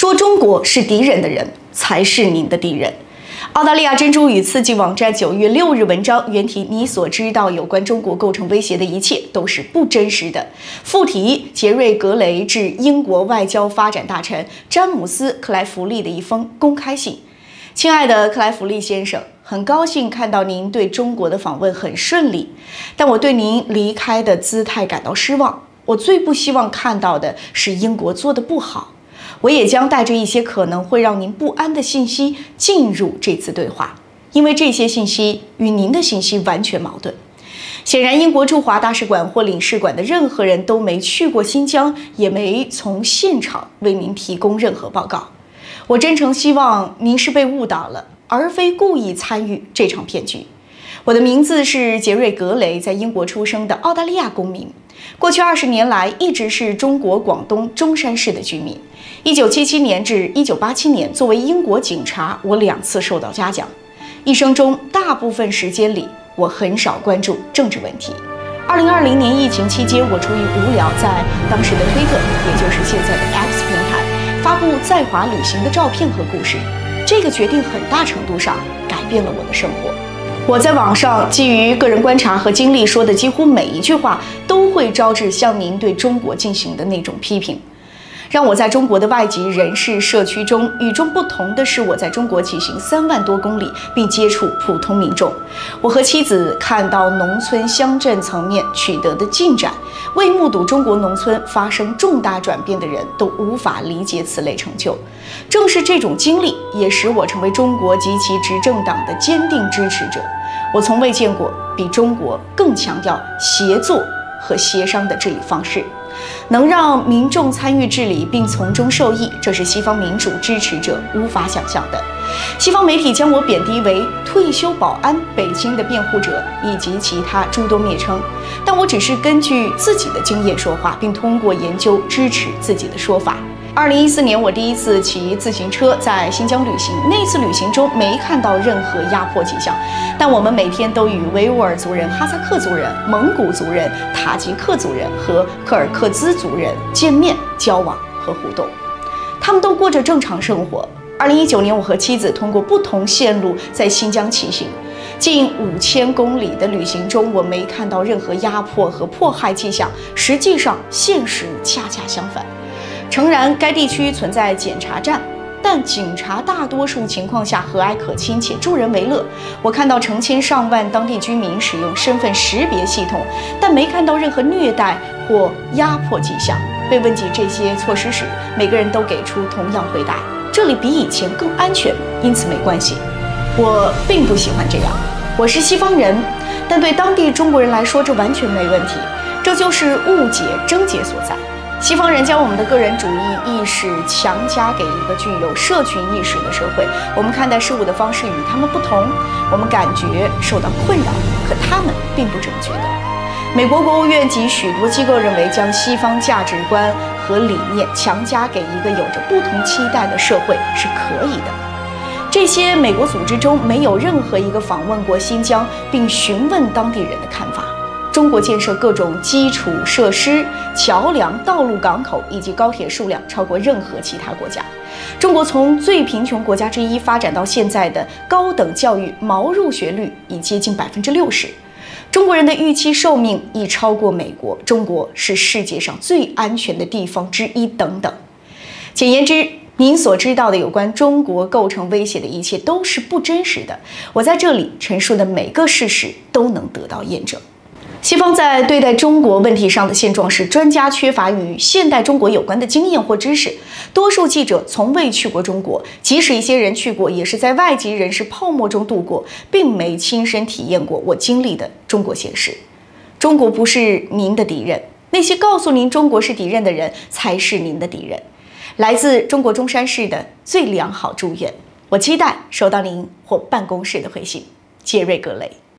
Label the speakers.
Speaker 1: 说中国是敌人的人才是您的敌人。澳大利亚珍珠与刺激网站九月六日文章原题：你所知道有关中国构成威胁的一切都是不真实的。副题：杰瑞·格雷致英国外交发展大臣詹姆斯·克莱弗利的一封公开信。亲爱的克莱弗利先生，很高兴看到您对中国的访问很顺利，但我对您离开的姿态感到失望。我最不希望看到的是英国做得不好。我也将带着一些可能会让您不安的信息进入这次对话，因为这些信息与您的信息完全矛盾。显然，英国驻华大使馆或领事馆的任何人都没去过新疆，也没从现场为您提供任何报告。我真诚希望您是被误导了，而非故意参与这场骗局。我的名字是杰瑞·格雷，在英国出生的澳大利亚公民。过去二十年来，一直是中国广东中山市的居民。一九七七年至一九八七年，作为英国警察，我两次受到嘉奖。一生中大部分时间里，我很少关注政治问题。二零二零年疫情期间，我出于无聊，在当时的推特，也就是现在的 X 平台，发布在华旅行的照片和故事。这个决定很大程度上改变了我的生活。我在网上基于个人观察和经历说的几乎每一句话，都会招致像您对中国进行的那种批评。让我在中国的外籍人士社区中与众不同的是，我在中国骑行三万多公里，并接触普通民众。我和妻子看到农村乡镇层面取得的进展，为目睹中国农村发生重大转变的人都无法理解此类成就。正是这种经历，也使我成为中国及其执政党的坚定支持者。我从未见过比中国更强调协作和协商的治理方式。能让民众参与治理并从中受益，这是西方民主支持者无法想象的。西方媒体将我贬低为退休保安、北京的辩护者以及其他诸多蔑称，但我只是根据自己的经验说话，并通过研究支持自己的说法。二零一四年，我第一次骑自行车在新疆旅行。那次旅行中没看到任何压迫迹象，但我们每天都与维吾尔族人、哈萨克族人、蒙古族人、塔吉克族人和柯尔克孜族人见面、交往和互动。他们都过着正常生活。二零一九年，我和妻子通过不同线路在新疆骑行，近五千公里的旅行中，我没看到任何压迫和迫害迹象。实际上，现实恰恰相反。诚然，该地区存在检查站，但警察大多数情况下和蔼可亲且助人为乐。我看到成千上万当地居民使用身份识别系统，但没看到任何虐待或压迫迹象。被问及这些措施时，每个人都给出同样回答：这里比以前更安全，因此没关系。我并不喜欢这样。我是西方人，但对当地中国人来说，这完全没问题。这就是误解症结所在。西方人将我们的个人主义意识强加给一个具有社群意识的社会，我们看待事物的方式与他们不同，我们感觉受到困扰，可他们并不这么觉得。美国国务院及许多机构认为，将西方价值观和理念强加给一个有着不同期待的社会是可以的。这些美国组织中没有任何一个访问过新疆并询问当地人的看法。中国建设各种基础设施、桥梁、道路、港口以及高铁数量超过任何其他国家。中国从最贫穷国家之一发展到现在的高等教育毛入学率已接近百分之六十。中国人的预期寿命已超过美国。中国是世界上最安全的地方之一。等等。简言之，您所知道的有关中国构成威胁的一切都是不真实的。我在这里陈述的每个事实都能得到验证。西方在对待中国问题上的现状是，专家缺乏与现代中国有关的经验或知识。多数记者从未去过中国，即使一些人去过，也是在外籍人士泡沫中度过，并没亲身体验过我经历的中国现实。中国不是您的敌人，那些告诉您中国是敌人的人才是您的敌人。来自中国中山市的最良好祝愿，我期待收到您或办公室的回信。杰瑞·格雷。